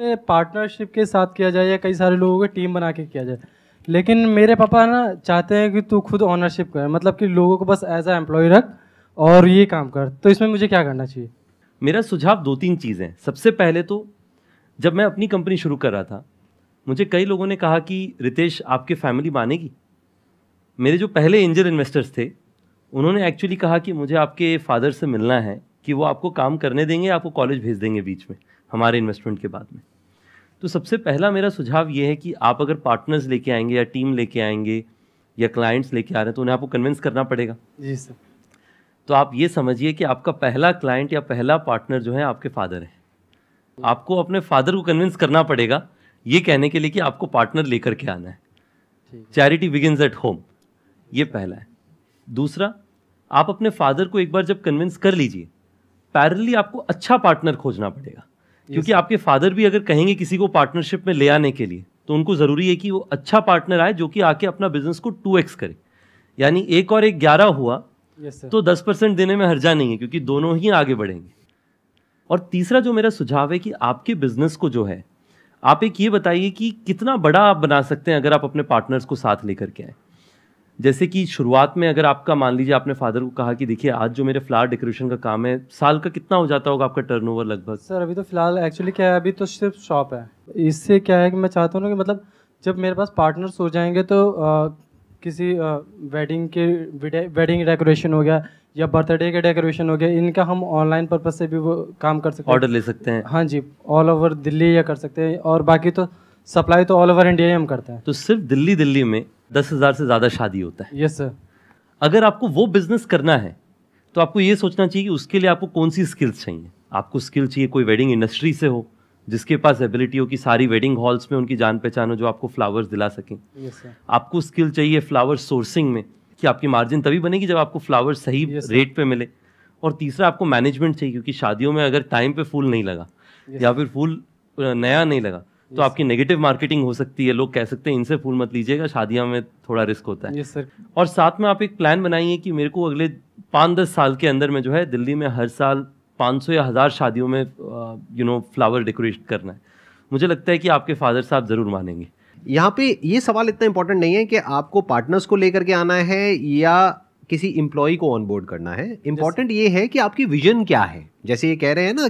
Partnership के साथ किया जाए या कई सारे लोगों की टीम बना के किया जाए। लेकिन मेरे पापा ना चाहते हैं कि तू खुद ऑनरशिप कर मतलब कि लोगों को बस एज अ एम्प्लॉय रख और ये काम कर। तो इसमें मुझे क्या करना चाहिए? मेरा सुझाव दो तीन चीज़ें। सबसे पहले तो जब मैं अपनी कंपनी शुरू कर रहा था, मुझे कई लोगों ने कहा कि, रितेश, आपकी फैमिली मानेगी? मेरे जो पहले एंजल इन्वेस्टर्स थे, उन्होंने एक्चुअली कहा कि मुझे आपके फादर से मिलना है। कि वो आपको काम करने देंगे आपको कॉलेज भेज देंगे बीच में हमारे इन्वेस्टमेंट के बाद में। तो सबसे पहला मेरा सुझाव ये है कि आप अगर पार्टनर्स लेके आएँगे या टीम लेके आएँगे या क्लाइंट्स लेके आ रहे हैं तो उन्हें आपको कन्विंस करना पड़ेगा। जी सर। तो आप ये समझिए कि आपका पहला क्लाइंट या पहला पार्टनर जो है आपके फादर हैं। आपको अपने फादर को कन्विंस करना पड़ेगा ये कहने के लिए कि आपको पार्टनर लेकर के आना है। चैरिटी बिगिंस एट होम ये पहला है। दूसरा आप अपने फादर को एक बार जब कन्विंस कर लीजिए पैरली आपको अच्छा पार्टनर खोजना पड़ेगा। क्योंकि आपके फादर भी अगर कहेंगे किसी को पार्टनरशिप में ले आने के लिए तो उनको ज़रूरी है कि वो अच्छा पार्टनर आए जो कि आके अपना बिज़नेस को टू एक्स करे। यानी एक और एक ग्यारह हुआ सर तो दस परसेंट देने में हर्जा नहीं है क्योंकि दोनों ही आगे बढ़ेंगे। और तीसरा जो मेरा सुझाव है कि आपके बिज़नेस को जो है आप एक ये बताइए कि कितना बड़ा आप बना सकते हैं अगर आप अपने पार्टनर्स को साथ लेकर के आए। जैसे कि शुरुआत में अगर आपका मान लीजिए आपने फादर को कहा कि देखिए आज जो मेरे फ्लावर डेकोरेशन का काम है साल का कितना हो जाता होगा आपका टर्नओवर लगभग? सर अभी तो फ़िलहाल एक्चुअली क्या है अभी तो सिर्फ़ शॉप है। इससे क्या है कि मैं चाहता हूँ ना कि मतलब जब मेरे पास पार्टनर्स हो जाएँगे तो अ, किसी आ, वेडिंग के वेडिंग डेकोरेशन हो गया या बर्थडे के डेकोरेशन हो गया इनका हम ऑनलाइन पर्पज से भी वो काम कर सकते हैं। ऑर्डर ले सकते हैं। हाँ जी ऑल ओवर दिल्ली या कर सकते हैं और बाकी तो सप्लाई तो ऑल ओवर इंडिया ही हम करते हैं। तो सिर्फ़ दिल्ली दिल्ली में दस हज़ार से ज़्यादा शादी होता है। यस सर अगर आपको वो बिज़नेस करना है तो आपको ये सोचना चाहिए कि उसके लिए आपको कौन सी स्किल्स चाहिए? आपको स्किल चाहिए कोई वेडिंग इंडस्ट्री से हो जिसके पास एबिलिटी हो कि सारी वेडिंग हॉल्स में उनकी जान पहचान हो जो आपको फ्लावर्स दिला सकें। यस सर आपको स्किल चाहिए फ्लावर सोर्सिंग में कि आपकी मार्जिन तभी बनेगी जब आपको फ्लावर सही Yes, रेट पे मिले। और तीसरा आपको मैनेजमेंट चाहिए क्योंकि शादियों में अगर टाइम पे फूल नहीं लगा Yes. या फिर फूल नया नहीं लगा तो आपकी नेगेटिव मार्केटिंग हो सकती है। लोग कह सकते हैं इनसे फूल मत लीजिएगा शादियों में थोड़ा रिस्क होता है। यस सर और साथ में आप एक प्लान बनाइए कि मेरे को अगले पाँच दस साल के अंदर में जो है दिल्ली में हर साल 500 या हज़ार शादियों में यू नो फ्लावर डेकोरेट करना है। मुझे लगता है कि आपके फादर साहब ज़रूर मानेंगे। यहाँ पे ये सवाल इतना इंपॉर्टेंट नहीं है कि आपको पार्टनर्स को लेकर के आना है या किसी एम्प्लॉय को ऑनबोर्ड करना है। इंपॉर्टेंट ये है कि आपकी विजन क्या है। जैसे ये कह रहे हैं ना